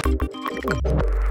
Thank you.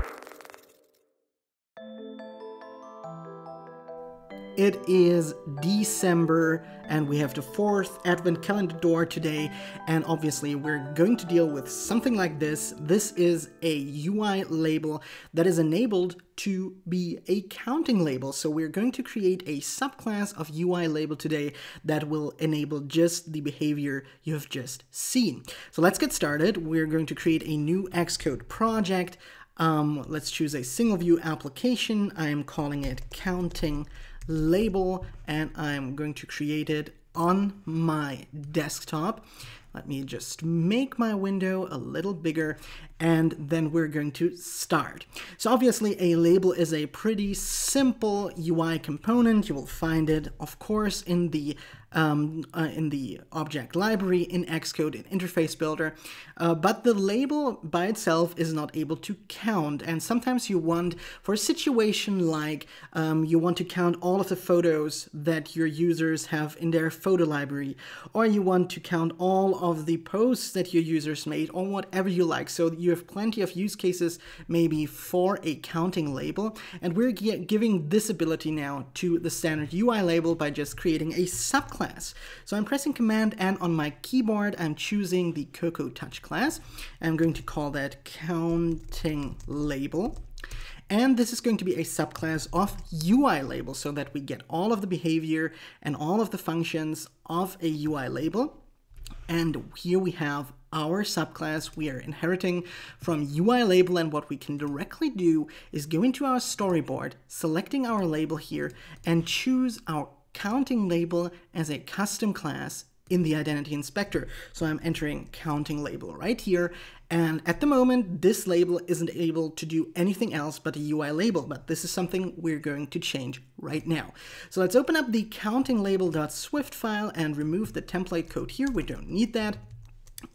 It is December and we have the fourth advent calendar door today and obviously we're going to deal with something like this. This is a UI label that is enabled to be a counting label. So we're going to create a subclass of UI label today that will enable just the behavior you have just seen. So let's get started. We're going to create a new Xcode project. Um, let's choose a single view application. I am calling it counting label and I'm going to create it on my desktop. Let me just make my window a little bigger and then we're going to start. So obviously a label is a pretty simple UI component. You will find it, of course, in the um, uh, in the object library in Xcode in Interface Builder, uh, but the label by itself is not able to count. And sometimes you want, for a situation like um, you want to count all of the photos that your users have in their photo library, or you want to count all of the posts that your users made, or whatever you like. So you have plenty of use cases maybe for a counting label, and we're giving this ability now to the standard UI label by just creating a subclass. So I'm pressing Command N on my keyboard. I'm choosing the Cocoa Touch class. I'm going to call that counting label. And this is going to be a subclass of UI label so that we get all of the behavior and all of the functions of a UI label. And here we have our subclass we are inheriting from UI label and what we can directly do is go into our storyboard, selecting our label here and choose our counting label as a custom class in the identity inspector. So I'm entering counting label right here. And at the moment, this label isn't able to do anything else but a UI label, but this is something we're going to change right now. So let's open up the counting label.swift file and remove the template code here. We don't need that.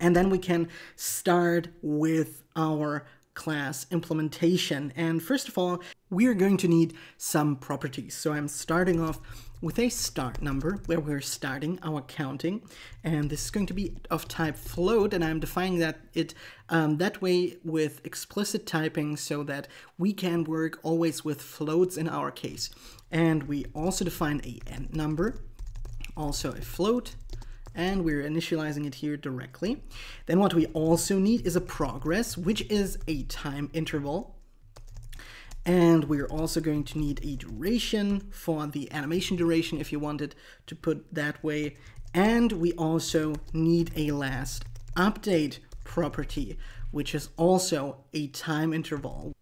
And then we can start with our class implementation. And first of all, we are going to need some properties. So I'm starting off with a start number where we're starting our counting and this is going to be of type float and I'm defining that it um, that way with explicit typing so that we can work always with floats in our case and we also define a end number also a float and we're initializing it here directly. Then what we also need is a progress, which is a time interval. And we're also going to need a duration for the animation duration if you wanted to put that way. And we also need a last update property, which is also a time interval.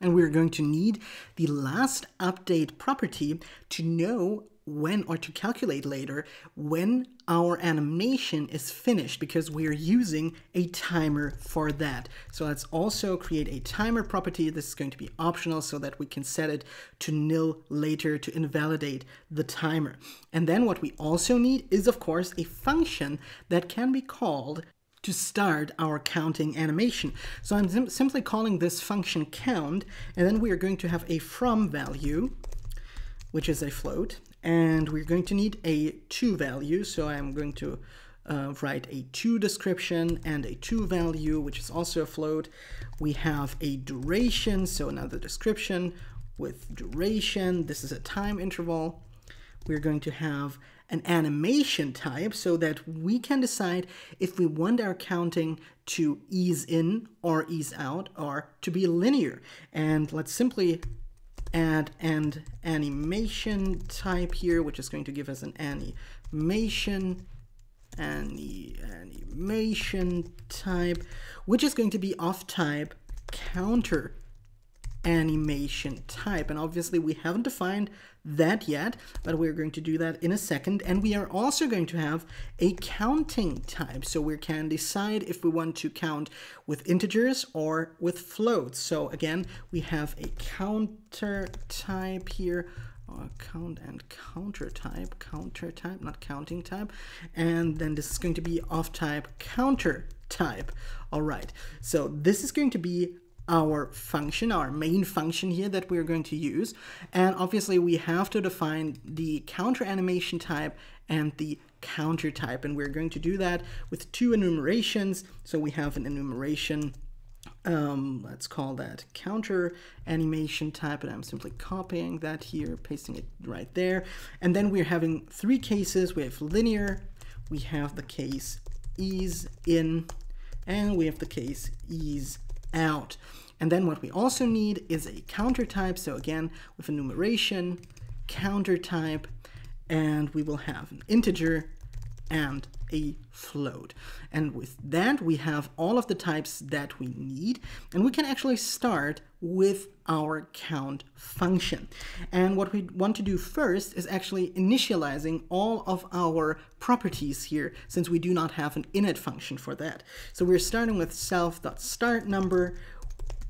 And we're going to need the last update property to know when or to calculate later when our animation is finished because we're using a timer for that. So let's also create a timer property. This is going to be optional so that we can set it to nil later to invalidate the timer. And then what we also need is of course a function that can be called to start our counting animation. So I'm sim simply calling this function count, and then we are going to have a from value, which is a float, and we're going to need a 2 value. So I'm going to uh, write a 2 description and a 2 value, which is also a float. We have a duration, so another description with duration. This is a time interval. We're going to have an animation type so that we can decide if we want our counting to ease in or ease out or to be linear. And let's simply add an animation type here, which is going to give us an animation any animation type, which is going to be of type counter animation type. And obviously we haven't defined that yet, but we're going to do that in a second. And we are also going to have a counting type. So we can decide if we want to count with integers or with floats. So again, we have a counter type here uh, count and counter type, counter type, not counting type. And then this is going to be of type counter type. All right, so this is going to be our function, our main function here that we're going to use. And obviously we have to define the counter animation type and the counter type. And we're going to do that with two enumerations. So we have an enumeration um, let's call that counter animation type and I'm simply copying that here pasting it right there and then we're having three cases we have linear we have the case ease in and we have the case ease out. And then what we also need is a counter type. So again with enumeration counter type and we will have an integer and a float. And with that, we have all of the types that we need, and we can actually start with our count function. And what we want to do first is actually initializing all of our properties here, since we do not have an init function for that. So we're starting with self.start number,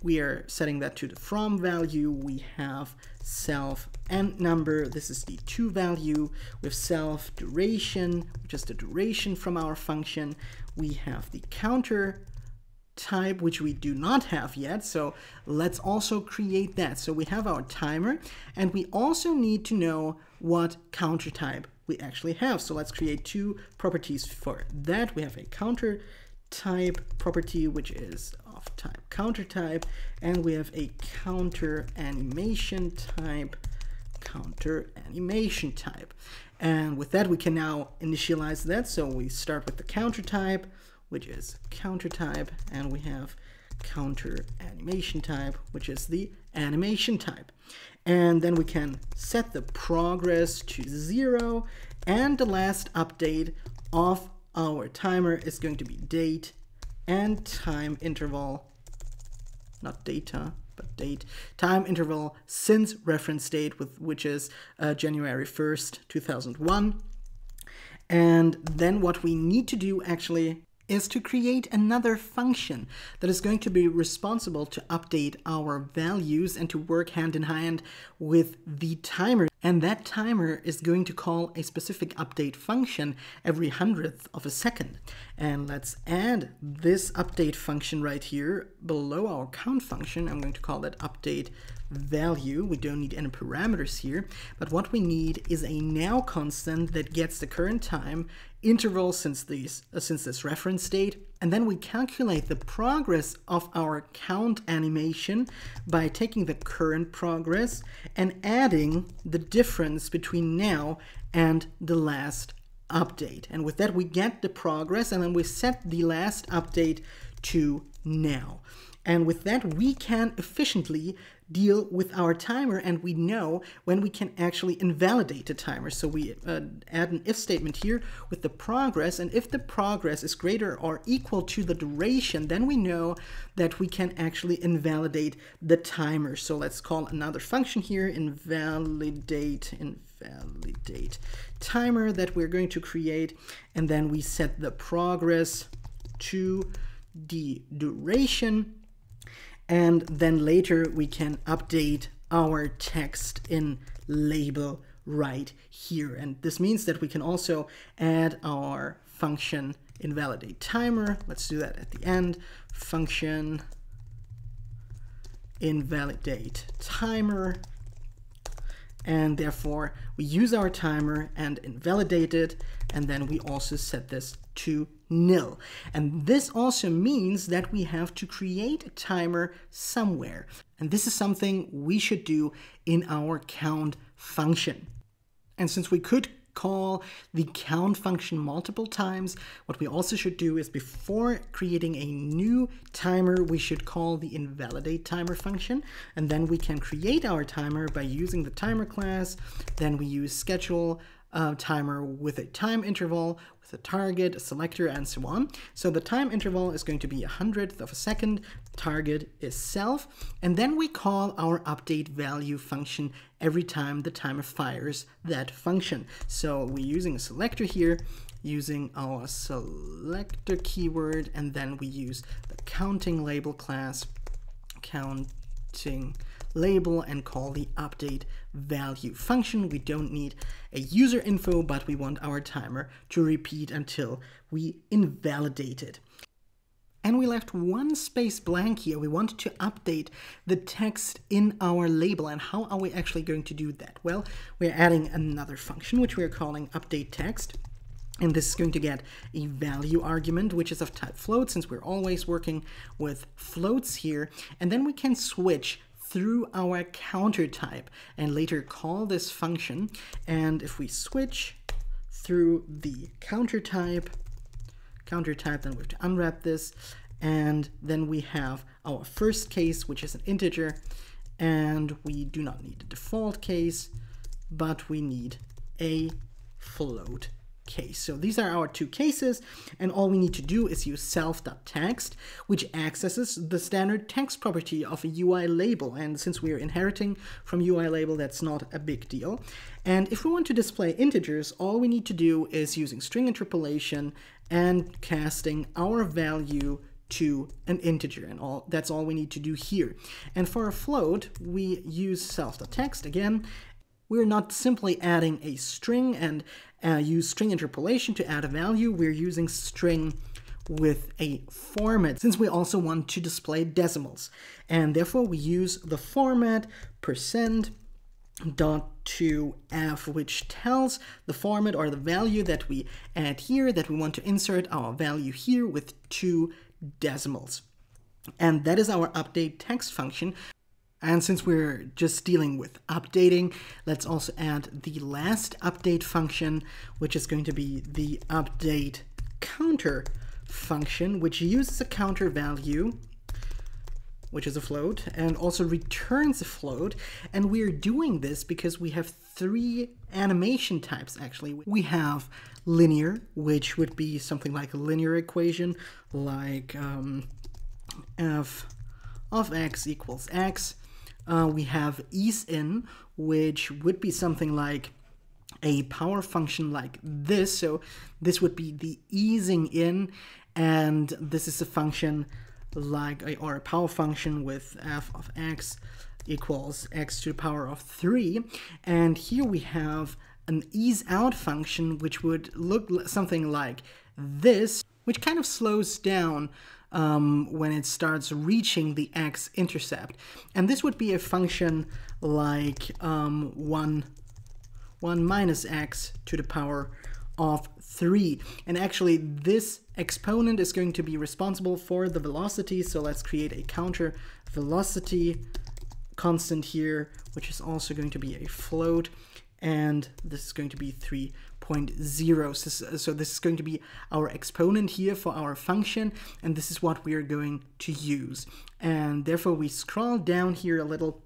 we are setting that to the from value. We have self and number. This is the two value with self duration, which is the duration from our function. We have the counter type, which we do not have yet. So let's also create that. So we have our timer and we also need to know what counter type we actually have. So let's create two properties for that. We have a counter type property, which is type counter type, and we have a counter animation type, counter animation type. And with that, we can now initialize that. So we start with the counter type, which is counter type, and we have counter animation type, which is the animation type. And then we can set the progress to zero, and the last update of our timer is going to be date and time interval, not data, but date, time interval since reference date, with which is uh, January 1st, 2001. And then what we need to do actually is to create another function that is going to be responsible to update our values and to work hand in hand with the timer. And that timer is going to call a specific update function every hundredth of a second. And let's add this update function right here below our count function. I'm going to call that update value. We don't need any parameters here, but what we need is a now constant that gets the current time interval since these uh, since this reference date. And then we calculate the progress of our count animation by taking the current progress and adding the difference between now and the last update. And with that we get the progress and then we set the last update to now and with that we can efficiently deal with our timer and we know when we can actually invalidate the timer. So we uh, add an if statement here with the progress and if the progress is greater or equal to the duration then we know that we can actually invalidate the timer. So let's call another function here invalidate invalidate timer that we're going to create and then we set the progress to the duration and then later we can update our text in label right here. And this means that we can also add our function invalidate timer. Let's do that at the end. Function invalidate timer. And therefore we use our timer and invalidate it. And then we also set this to nil. And this also means that we have to create a timer somewhere. And this is something we should do in our count function. And since we could call the count function multiple times, what we also should do is before creating a new timer, we should call the invalidate timer function. And then we can create our timer by using the timer class. Then we use schedule uh, timer with a time interval, a target, a selector, and so on. So the time interval is going to be a hundredth of a second, target is self, and then we call our update value function every time the timer fires that function. So we're using a selector here, using our selector keyword, and then we use the counting label class, counting label and call the update value function. We don't need a user info, but we want our timer to repeat until we invalidate it. And we left one space blank here. We want to update the text in our label. And how are we actually going to do that? Well, we're adding another function, which we're calling update text. and this is going to get a value argument, which is of type float, since we're always working with floats here. And then we can switch through our counter type and later call this function. And if we switch through the counter type, counter type, then we have to unwrap this. And then we have our first case, which is an integer. And we do not need a default case, but we need a float case. So these are our two cases, and all we need to do is use self.text, which accesses the standard text property of a UI label. And since we are inheriting from UI label, that's not a big deal. And if we want to display integers, all we need to do is using string interpolation and casting our value to an integer and all that's all we need to do here and for a float we use self.text again we're not simply adding a string and uh, use string interpolation to add a value. We're using string with a format since we also want to display decimals. And therefore we use the format percent dot to f which tells the format or the value that we add here that we want to insert our value here with two decimals. And that is our update text function, and since we're just dealing with updating, let's also add the last update function, which is going to be the update counter function, which uses a counter value, which is a float, and also returns a float. And we're doing this because we have three animation types, actually. We have linear, which would be something like a linear equation, like um, f of x equals x uh, we have ease in, which would be something like a power function like this. So this would be the easing in, and this is a function like a, or a power function with f of x equals x to the power of 3. And here we have an ease out function, which would look something like this, which kind of slows down um, when it starts reaching the x-intercept. And this would be a function like um, 1, 1 minus x to the power of 3. And actually, this exponent is going to be responsible for the velocity, so let's create a counter velocity constant here, which is also going to be a float, and this is going to be 3 0.0. So this is going to be our exponent here for our function, and this is what we are going to use. And therefore we scroll down here a little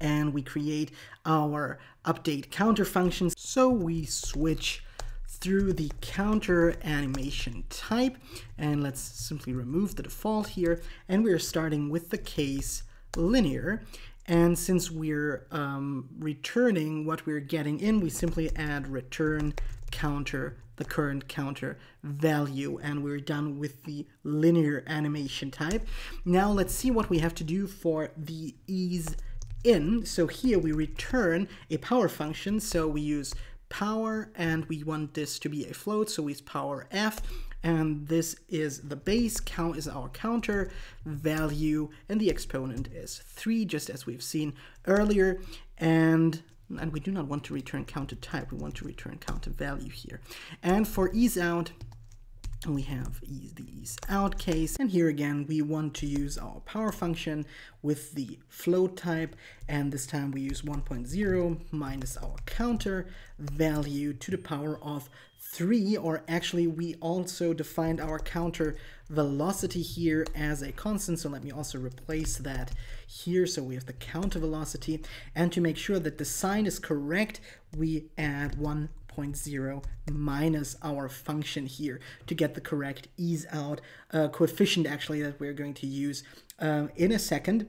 and we create our update counter functions. So we switch through the counter animation type and let's simply remove the default here and we're starting with the case linear and since we're um, returning what we're getting in, we simply add return counter, the current counter value, and we're done with the linear animation type. Now let's see what we have to do for the ease in. So here we return a power function. So we use power and we want this to be a float. So we use power f and this is the base count is our counter value and the exponent is 3 just as we've seen earlier. And and we do not want to return counter type we want to return counter value here. And for ease out we have ease, the ease out case. And here again we want to use our power function with the float type. And this time we use 1.0 minus our counter value to the power of 3 or actually we also defined our counter velocity here as a constant. So let me also replace that here. So we have the counter velocity. And to make sure that the sign is correct we add 1.0 minus our function here to get the correct ease out uh, coefficient actually that we're going to use uh, in a second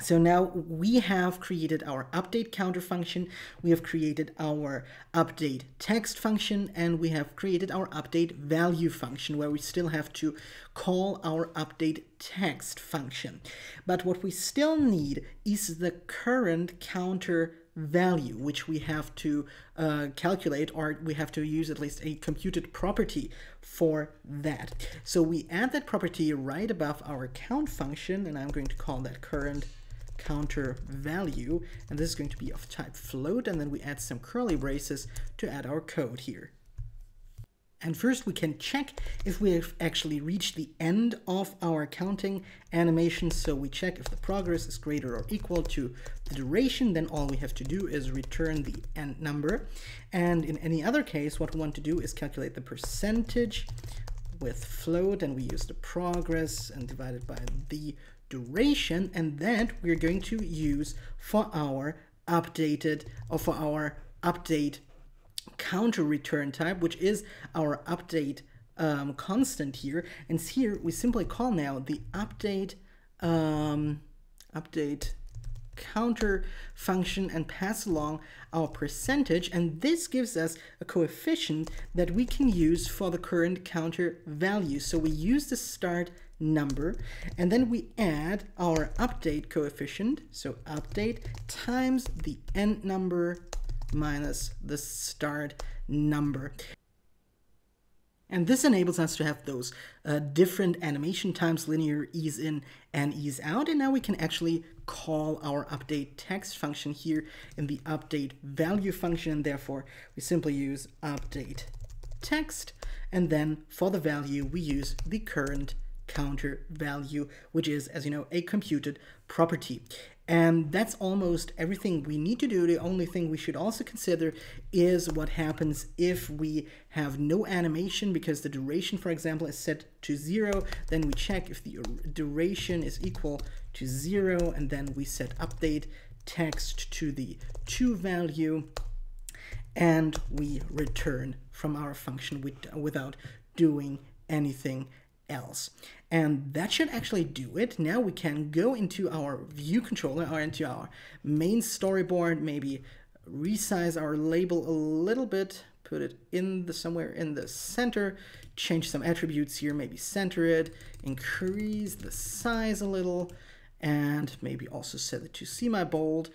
so now we have created our update counter function, we have created our update text function, and we have created our update value function where we still have to call our update text function. But what we still need is the current counter value, which we have to uh, calculate or we have to use at least a computed property for that. So we add that property right above our count function, and I'm going to call that current counter value, and this is going to be of type float, and then we add some curly braces to add our code here. And first we can check if we have actually reached the end of our counting animation. So we check if the progress is greater or equal to the duration, then all we have to do is return the end number. And in any other case, what we want to do is calculate the percentage with float and we use the progress and divide it by the duration and that we're going to use for our updated or for our update counter return type, which is our update um, constant here. And here we simply call now the update um, update counter function and pass along our percentage. And this gives us a coefficient that we can use for the current counter value. So we use the start number and then we add our update coefficient. So update times the end number minus the start number. And this enables us to have those uh, different animation times, linear ease in and ease out. And now we can actually call our update text function here in the update value function. And therefore, we simply use update text. And then for the value, we use the current counter value, which is, as you know, a computed property. And that's almost everything we need to do. The only thing we should also consider is what happens if we have no animation because the duration, for example, is set to zero. Then we check if the duration is equal to zero and then we set update text to the to value and we return from our function with, without doing anything else. And that should actually do it. Now we can go into our view controller or into our main storyboard, maybe resize our label a little bit, put it in the somewhere in the center, change some attributes here, maybe center it, increase the size a little, and maybe also set it to semi-bold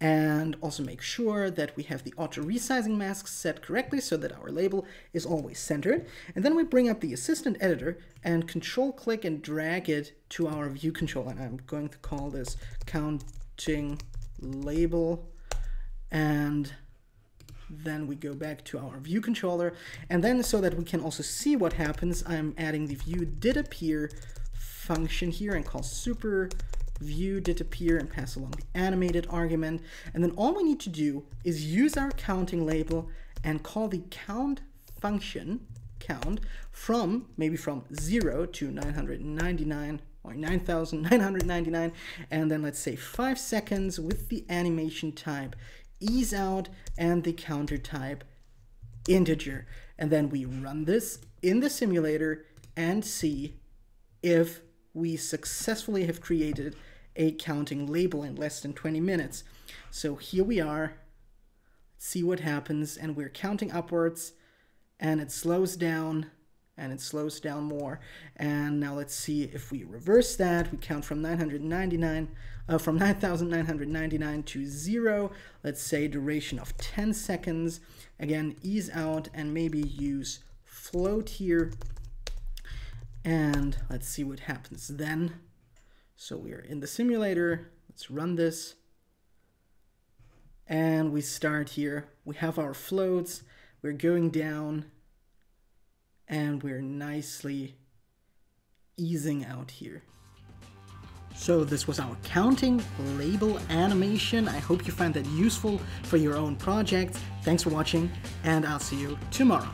and also make sure that we have the auto resizing mask set correctly so that our label is always centered. And then we bring up the assistant editor and control click and drag it to our view control. And I'm going to call this counting label. And then we go back to our view controller. And then so that we can also see what happens, I'm adding the view did appear function here and call super view did appear and pass along the animated argument. And then all we need to do is use our counting label and call the count function count from maybe from 0 to 999 or 9999 and then let's say 5 seconds with the animation type ease out and the counter type integer and then we run this in the simulator and see if we successfully have created a counting label in less than 20 minutes. So here we are, see what happens, and we're counting upwards, and it slows down, and it slows down more. And now let's see if we reverse that. We count from 999, uh, from 9,999 to zero. Let's say duration of 10 seconds. Again, ease out and maybe use float here. And let's see what happens then. So we are in the simulator. Let's run this. And we start here. We have our floats. We're going down. And we're nicely easing out here. So this was our counting label animation. I hope you find that useful for your own projects. Thanks for watching, and I'll see you tomorrow.